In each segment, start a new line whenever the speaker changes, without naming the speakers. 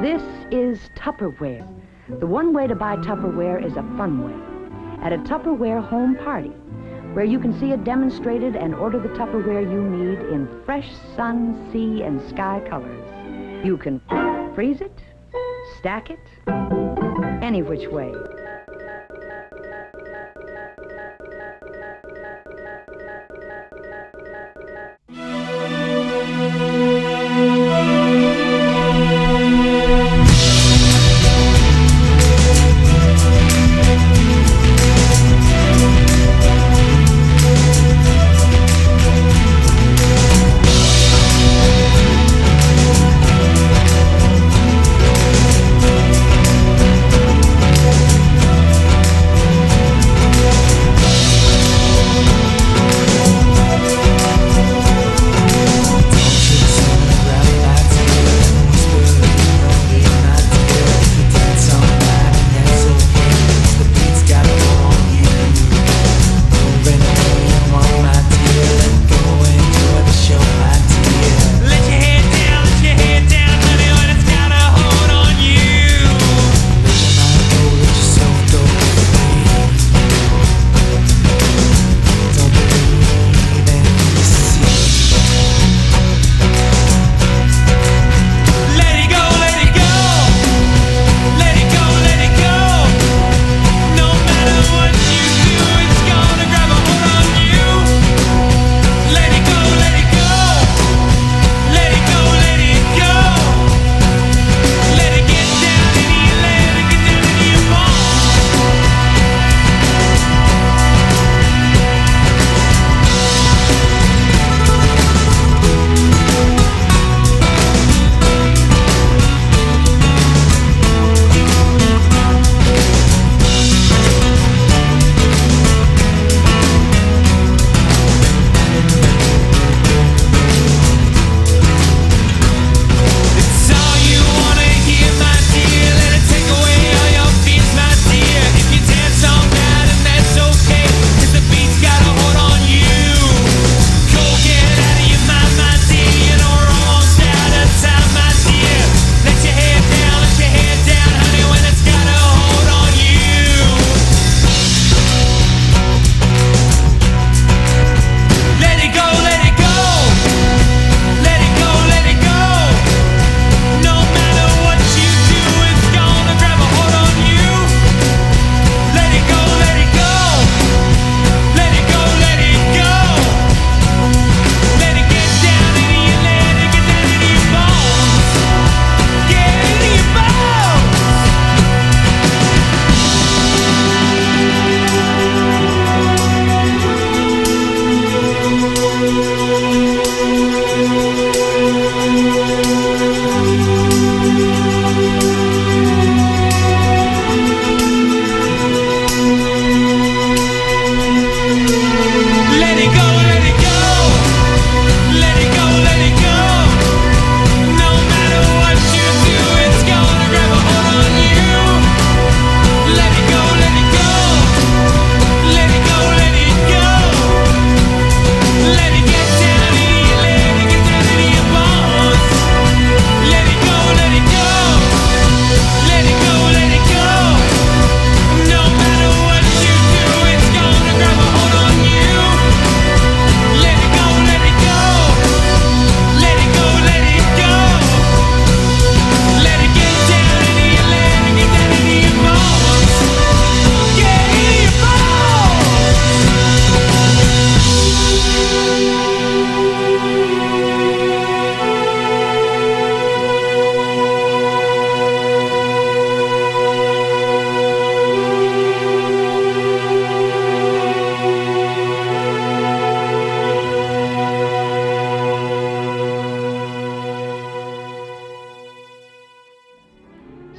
This is Tupperware. The one way to buy Tupperware is a fun way. At a Tupperware home party, where you can see it demonstrated and order the Tupperware you need in fresh sun, sea, and sky colors. You can freeze it, stack it, any which way.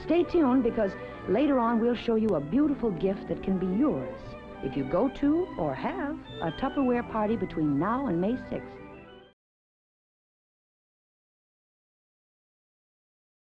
Stay tuned because later on we'll show you a beautiful gift that can be yours if you go to or have a Tupperware party between now and May 6th.